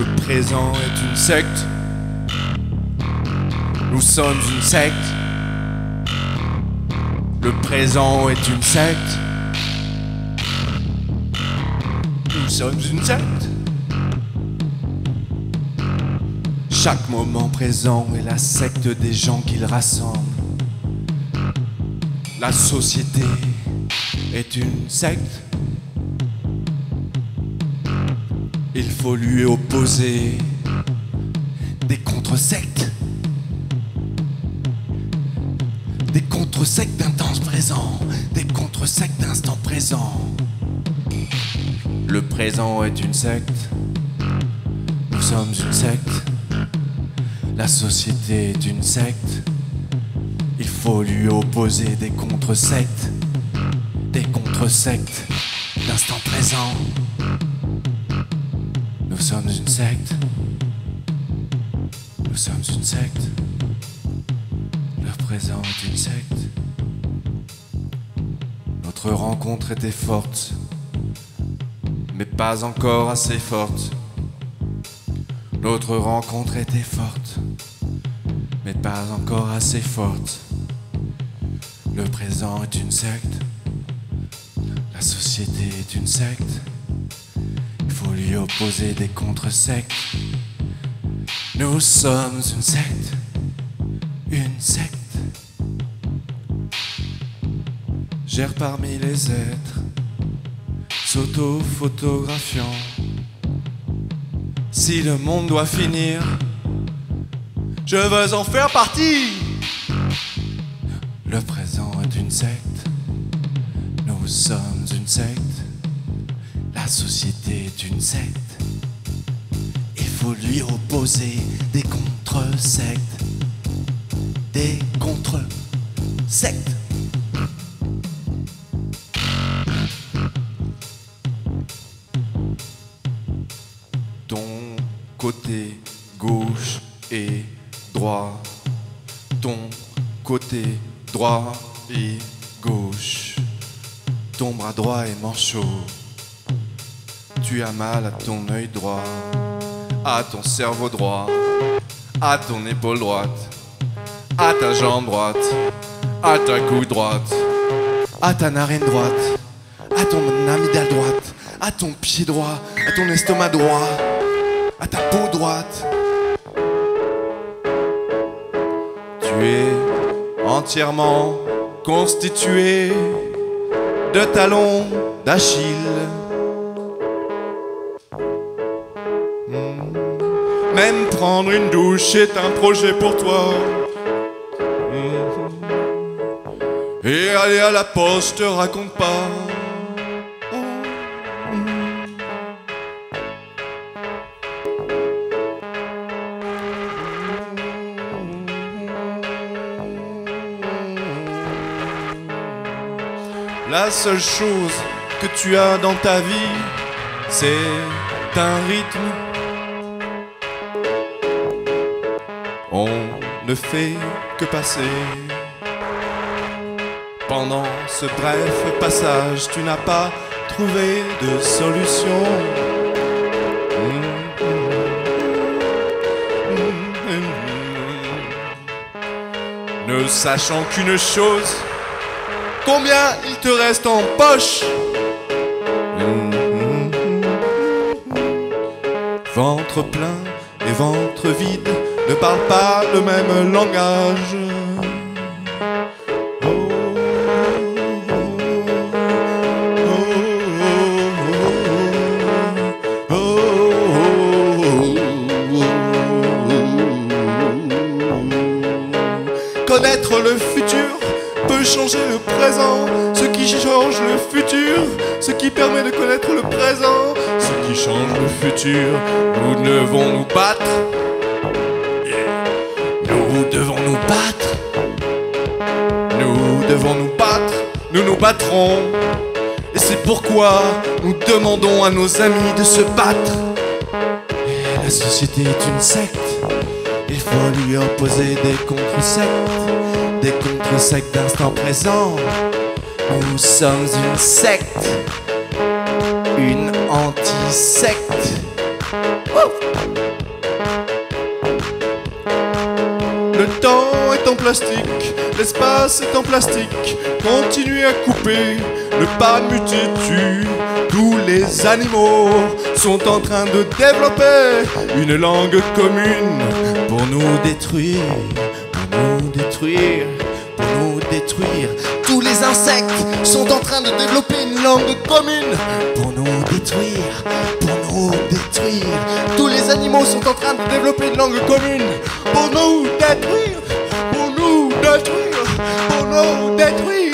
Le présent est une secte. Nous sommes une secte. Le présent est une secte. Nous sommes une secte. Chaque moment présent est la secte des gens qu'il rassemble. La société est une secte. Il faut lui opposer des contre-sectes. Des contre-sectes d'un temps présent, des contre-sectes d'instant présent. Le présent est une secte. Nous sommes une secte. La société est une secte. Il faut lui opposer des contre-sectes. Des contre-sectes d'instant présent. Nous sommes une secte. Nous sommes une secte. Le présent est une secte. Notre rencontre était forte, mais pas encore assez forte. Notre rencontre était forte, mais pas encore assez forte. Le présent est une secte. La société est une secte. Lui opposer des contre-sectes. Nous sommes une secte. Une secte. Gère parmi les êtres, s'auto-photographiant. Si le monde doit finir, je veux en faire partie. Le présent est une secte. Nous sommes une secte. La société est une secte. Il faut lui opposer des contre-sectes. Des contre-sectes. Ton côté gauche et droit. Ton côté droit et gauche. Ton bras droit est manchot. Tu as mal à ton œil droit, à ton cerveau droit, à ton épaule droite, à ta jambe droite, à ta couille droite, à ta narine droite, à ton amygdale droite, à ton pied droit, à ton estomac droit, à ta peau droite. Tu es entièrement constitué de talons d'Achille. Même prendre une douche est un projet pour toi. Et aller à la poste te raconte pas. La seule chose que tu as dans ta vie, c'est un rythme. On ne fait que passer. Pendant ce bref passage, tu n'as pas trouvé de solution. Ne sachant qu'une chose, combien il te reste en poche Ventre plein et ventre vide ne parlent pas le même langage. Oh, oh, oh, oh. Connaître le futur peut changer le présent. Ce qui change le futur, ce qui permet de connaître le présent, ce qui change le futur, nous devons nous battre. Devons nous battre. Nous devons nous battre. Nous nous battrons. Et c'est pourquoi nous demandons à nos amis de se battre. La société est une secte. Il faut lui opposer des contre-sectes des contre-sectes d'instant présent. Nous sommes une secte, une anti-secte. Le plastique, l'espace est en plastique. Continuez à couper, ne pas muter tue. Tous les animaux sont en train de développer une langue commune pour nous détruire, pour nous détruire, pour nous détruire. Tous les insectes sont en train de développer une langue commune pour nous détruire, pour nous détruire. Tous les animaux sont en train de développer une langue commune pour nous détruire, détruire, pour nous détruire.